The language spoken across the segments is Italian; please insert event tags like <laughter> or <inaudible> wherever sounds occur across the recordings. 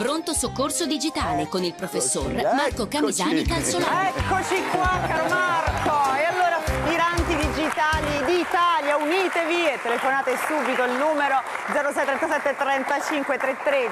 Pronto soccorso digitale con il professor Marco Camisani Calzolari. Eccoci qua, caro Marco. E allora, aspiranti digitali d'Italia, unitevi e telefonate subito il numero 0637 35 33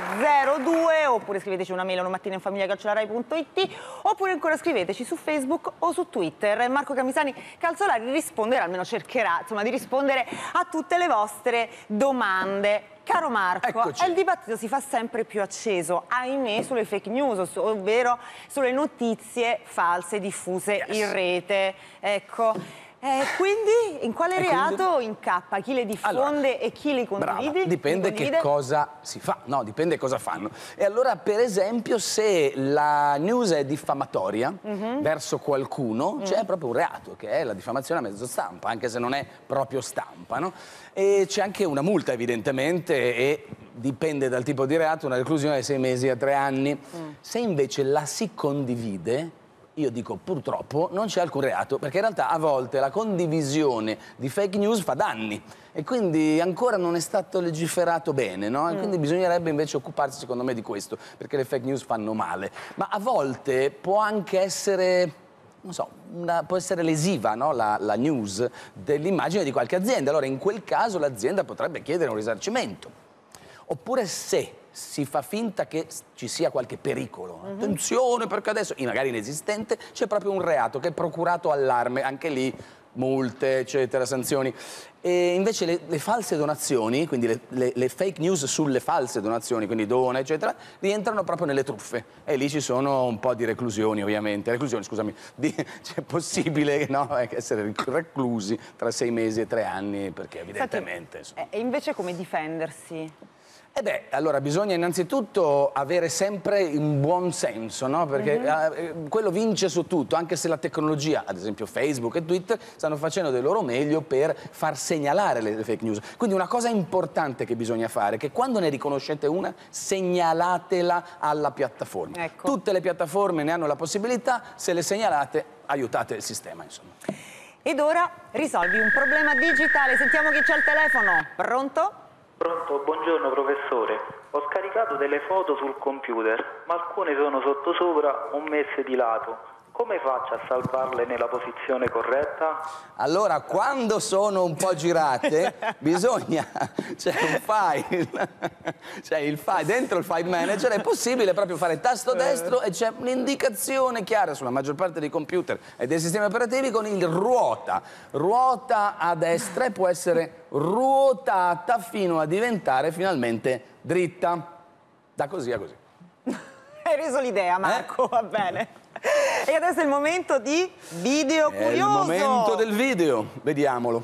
02 oppure scriveteci una mail a una mattina in famiglia calzolarai.it oppure ancora scriveteci su Facebook o su Twitter. Marco Camisani Calzolari risponderà, almeno cercherà insomma, di rispondere a tutte le vostre domande. Caro Marco, il dibattito si fa sempre più acceso, ahimè, sulle fake news, ovvero sulle notizie false diffuse Yes. in rete. Ecco. Eh, quindi in quale E quindi? reato incappa? Chi le diffonde Allora, e chi le condivide? Brava, dipende Le che condivide? cosa si fa, no, dipende cosa fanno. E allora, per esempio, se la news è diffamatoria Mhm. verso qualcuno, Mm. c'è proprio un reato, che è la diffamazione a mezzo stampa, anche se non è proprio stampa, no? E c'è anche una multa, evidentemente, e dipende dal tipo di reato, una reclusione da sei mesi a tre anni. Mm. Se invece la si condivide, io dico purtroppo non c'è alcun reato, perché in realtà a volte la condivisione di fake news fa danni e quindi ancora non è stato legiferato bene, no? E quindi bisognerebbe invece occuparsi secondo me di questo, perché le fake news fanno male. Ma a volte può anche essere non so, una- può essere lesiva no? la, la news dell'immagine di qualche azienda. Allora in quel caso l'azienda potrebbe chiedere un risarcimento. Oppure se si fa finta che ci sia qualche pericolo, attenzione perché adesso, magari inesistente, c'è proprio un reato che è procurato allarme, anche lì multe, eccetera, sanzioni. E invece le, le false donazioni, quindi le, le- le fake news sulle false donazioni, quindi dona, eccetera, rientrano proprio nelle truffe. E lì ci sono un po' di reclusioni, ovviamente. Reclusioni, scusami, <laughs> c'è possibile no, essere reclusi tra sei mesi e tre anni, perché evidentemente... insomma, Eh, E invece come difendersi? Eh beh, allora bisogna innanzitutto avere sempre un buon senso, no? Perché eh, quello vince su tutto, anche se la tecnologia, ad esempio Facebook e Twitter, stanno facendo del loro meglio per far segnalare le, le fake news. Quindi una cosa importante che bisogna fare è che quando ne riconoscete una, segnalatela alla piattaforma. Ecco. Tutte le piattaforme ne hanno la possibilità, se le segnalate aiutate il sistema, insomma. Ed ora risolvi un problema digitale. Sentiamo chi c'è al telefono. Pronto? Pronto, buongiorno professore. Ho scaricato delle foto sul computer, ma alcune sono sottosopra o messe di lato. Come faccio a salvarle nella posizione corretta? Allora, quando sono un po' girate, <laughs> bisogna. C'è un file. C'è il file. Dentro il file manager è possibile proprio fare tasto destro e c'è un'indicazione chiara sulla maggior parte dei computer e dei sistemi operativi con il ruota. Ruota a destra e può essere ruotata fino a diventare finalmente dritta. Da così a così. <laughs> Hai reso l'idea, Marco, Eh? va bene. E adesso è il momento di video È il curioso. momento del video, vediamolo.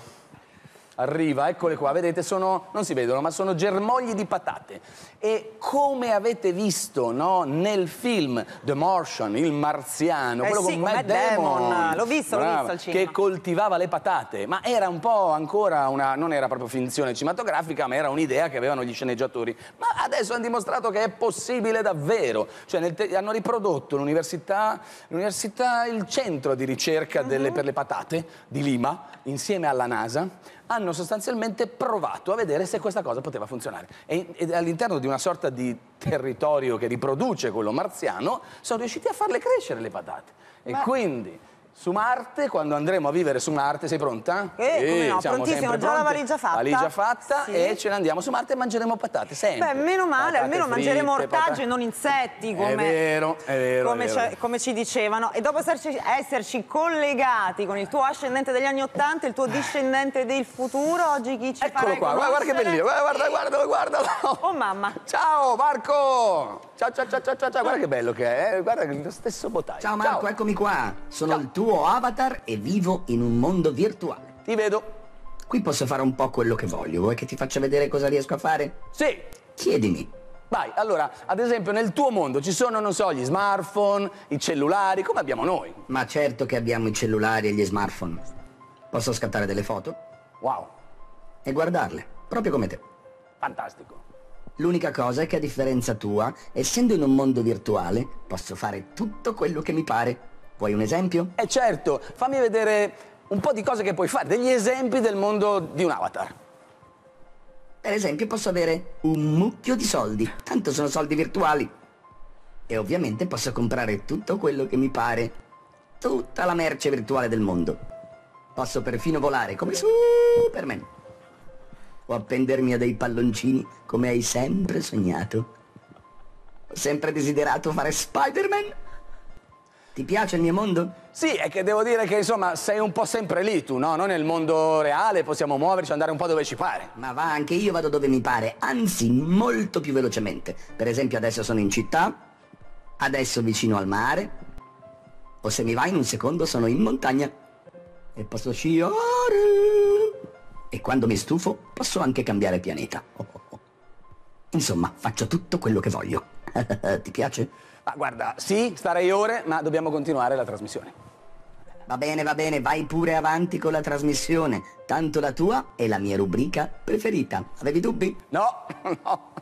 Arriva, eccole qua, vedete, sono, non si vedono, ma sono germogli di patate. E come avete visto no, nel film The Martian, il marziano, Eh quello sì, con Matt Matt Damon, Damon, l'ho visto, l'ho brava, visto al cinema. che coltivava le patate, ma era un po' ancora una, non era proprio finzione cinematografica, ma era un'idea che avevano gli sceneggiatori. Ma adesso hanno dimostrato che è possibile davvero. Cioè te- hanno riprodotto l'università, l'università, il centro di ricerca delle- per le patate di Lima, insieme alla NASA, hanno sostanzialmente provato a vedere se questa cosa poteva funzionare. E, e all'interno di una sorta di territorio che riproduce quello marziano, sono riusciti a farle crescere le patate. E quindi su Marte, quando andremo a vivere su Marte, sei pronta? Eh, come no, prontissimo, già la pronti. valigia fatta. Valigia fatta Sì. e ce ne andiamo su Marte e mangeremo patate, sempre. Beh, meno male, Patate almeno fritte, mangeremo ortaggi e non insetti, come, È vero, è vero, come, è vero. c'è- come ci dicevano. E dopo esserci, esserci collegati con il tuo ascendente degli anni Ottanta il tuo discendente del futuro, oggi chi ci Eccolo qua, guarda, guarda che conoscere? bellino, guarda, guarda, guarda, guarda. Oh mamma. Ciao Marco! Ciao, ciao, ciao, ciao, ciao, ciao, guarda che bello che è, eh, guarda lo stesso botaio. Ciao Marco, eccomi qua. Sono Ciao. il tuo avatar e vivo in un mondo virtuale. Ti vedo. Qui posso fare un po' quello che voglio. Vuoi che ti faccia vedere cosa riesco a fare? Sì, Chiedimi. vai, allora, ad esempio nel tuo mondo ci sono, non so, gli smartphone, i cellulari, come abbiamo noi. Ma certo che abbiamo i cellulari e gli smartphone. Posso scattare delle foto Wow, e guardarle, proprio come te. fantastico. L'unica cosa è che a differenza tua, essendo in un mondo virtuale, posso fare tutto quello che mi pare. Vuoi un esempio? E certo, fammi vedere un po' di cose che puoi fare, degli esempi del mondo di un avatar. Per esempio posso avere un mucchio di soldi, tanto sono soldi virtuali. E ovviamente posso comprare tutto quello che mi pare. Tutta la merce virtuale del mondo. Posso perfino volare come Superman. O appendermi a dei palloncini come hai sempre sognato. Ho sempre desiderato fare Spider-Man. Ti piace il mio mondo? Sì, è che devo dire che insomma sei un po' sempre lì tu, no? Noi nel mondo reale possiamo muoverci, andare un po' dove ci pare. Ma va, anche io vado dove mi pare, anzi molto più velocemente. Per esempio adesso sono in città, adesso vicino al mare, o se mi va in un secondo sono in montagna e posso sciare. Quando mi stufo posso anche cambiare pianeta. Insomma, faccio tutto quello che voglio. <laughs> Ti piace? Ma guarda, sì, starei ore, ma dobbiamo continuare la trasmissione. Va bene, va bene, vai pure avanti con la trasmissione. Tanto la tua è la mia rubrica preferita. Avevi dubbi? No, <laughs> no.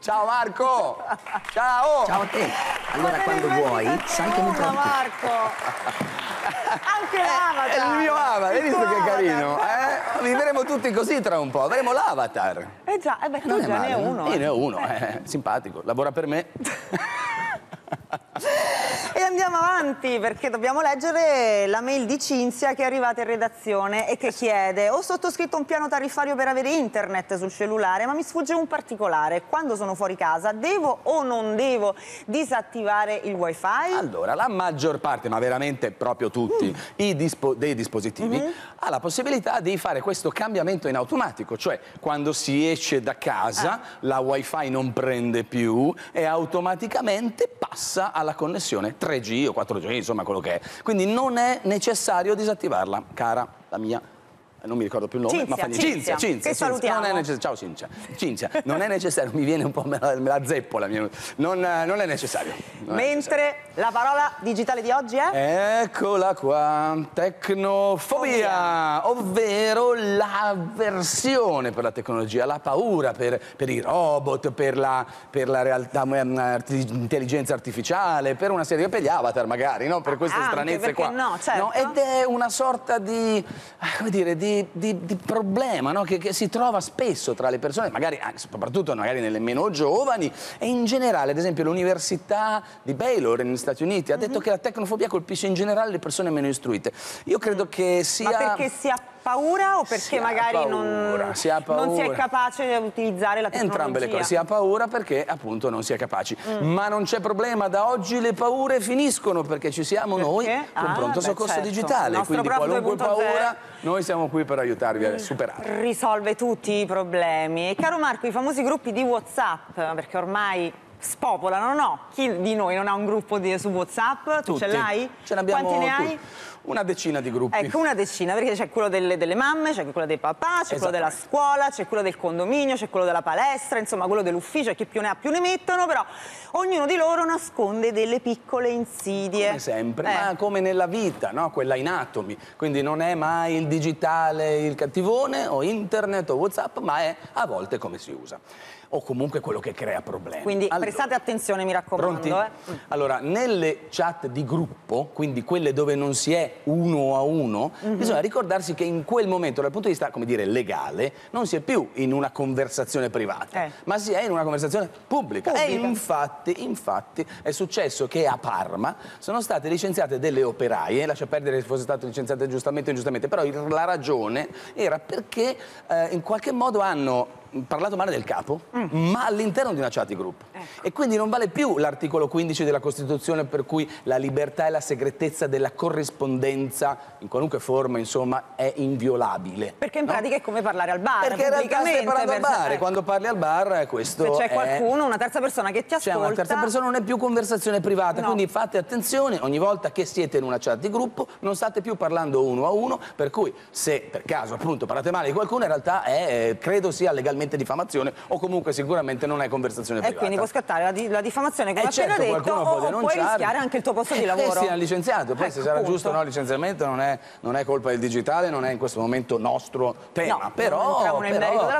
Ciao Marco! Ciao! Ciao a te. Allora quando vuoi, sai che mi trovi. Marco! Anche l'avatar! È il mio avatar, hai visto che carino? avatar. Eh? Vivremo tutti così tra un po', avremo l'avatar. Eh già, eh beh, tu Non è già ne hai uno. Io eh. ne ho uno, eh, simpatico, lavora per me. <laughs> Andiamo avanti perché dobbiamo leggere la mail di Cinzia che è arrivata in redazione e che chiede ho sottoscritto un piano tariffario per avere internet sul cellulare ma mi sfugge un particolare. Quando sono fuori casa devo o non devo disattivare il wifi? Allora, la maggior parte, ma veramente proprio tutti, i dispo- dei dispositivi ha la possibilità di fare questo cambiamento in automatico, cioè quando si esce da casa la wifi non prende più e automaticamente passa alla connessione 3G o 4G, insomma quello che è. Quindi non è necessario disattivarla, cara la mia. Non mi ricordo più il nome, Cinzia, ma fa niente. Cinzia, Cinzia, che Cinzia. salutiamo. Non è necessario. Ciao Cinzia. Cinzia, non è necessario, mi viene un po' me la, me la zeppola. Non, non è necessario. Non è necessario. Mentre la parola digitale di oggi è? Eccola qua, tecnofobia, ovvero l'avversione per la tecnologia, la paura per, per i robot, per la, per la realtà, arti- intelligenza artificiale, per una serie, per gli avatar magari, no? per queste Anche, stranezze qua. no, certo. Ed è una sorta di, ah, come dire, di, di- di problema no? che, che si trova spesso tra le persone, magari soprattutto magari nelle meno giovani e in generale, ad esempio l'Università di Baylor negli Stati Uniti ha detto che la tecnofobia colpisce in generale le persone meno istruite. Io credo che sia... Ma perché si paura o perché Si magari non, paura, si ha non si è capace di utilizzare la tecnologia? Entrambe le cose, si ha paura perché appunto non si è capaci. Mm. Ma non c'è problema, da oggi le paure finiscono perché ci siamo noi Perché? con Ah, pronto beh, soccorso certo. digitale. Quindi qualunque 2.0. paura, noi siamo qui per aiutarvi a superare. risolve tutti i problemi. E caro Marco, i famosi gruppi di WhatsApp, perché ormai spopolano, no? Chi di noi non ha un gruppo di- su WhatsApp? Tu ce Tutti. l'hai? Ce ne abbiamo Quanti ne hai? tutti. Una decina di gruppi. Ecco, una decina, perché c'è quello delle, delle mamme, c'è quello dei papà, c'è quello della Esattamente. scuola, c'è quello del condominio, c'è quello della palestra, insomma quello dell'ufficio, chi più ne ha più ne mettono, però ognuno di loro nasconde delle piccole insidie. Come sempre, Eh. ma come nella vita, no? quella in atomi. Quindi non è mai il digitale il cattivone o internet o WhatsApp, ma è a volte come si usa. O comunque quello che crea problemi. Quindi Allora, prestate attenzione, mi raccomando. Pronti? eh. Allora, nelle chat di gruppo, quindi quelle dove non si è uno a uno, Mhm. bisogna ricordarsi che in quel momento, dal punto di vista, come dire, legale, non si è più in una conversazione privata, Eh. ma si è in una conversazione pubblica. E Pubblica. infatti, infatti, è successo che a Parma sono state licenziate delle operaie, lascia perdere se fosse state licenziate giustamente o ingiustamente, però la ragione era perché eh, in qualche modo hanno parlato male del capo, Mm. ma all'interno di una chat gruppo. Ecco. E quindi non vale più l'articolo 15 della Costituzione per cui la libertà e la segretezza della corrispondenza, in qualunque forma, insomma, è inviolabile. Perché in no? pratica è come parlare al bar. Perché in realtà stai parlando al bar, ecco. quando parli al bar eh, questo Se c'è è- qualcuno, una terza persona che ti c'è ascolta. una terza persona, non è più conversazione privata, No. quindi fate attenzione, ogni volta che siete in una chat di gruppo non state più parlando uno a uno, per cui se per caso appunto parlate male di qualcuno in realtà è, eh, credo sia legalmente diffamazione o comunque sicuramente non è conversazione E privata. quindi può scattare la, di- la diffamazione, come Eh, appena certo, detto, qualcuno o, puoi rischiare anche il tuo posto di lavoro. Eh sì, licenziato, poi se Ecco, sarà appunto. giusto o no il licenziamento non è, non è colpa del digitale, non è in questo momento nostro tema, No, però, però-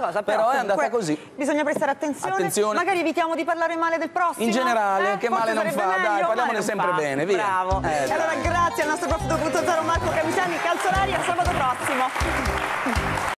cosa, però, però è andata così. Bisogna prestare attenzione. Attenzione. Magari evitiamo di parlare male del prossimo. In generale, eh? che male non fa, dai, meglio, parliamone male non sempre fa. bene, via. Bravo. Eh, e dai. allora grazie al nostro prof 2.0 Marco Camisani, calzolaria, sabato prossimo.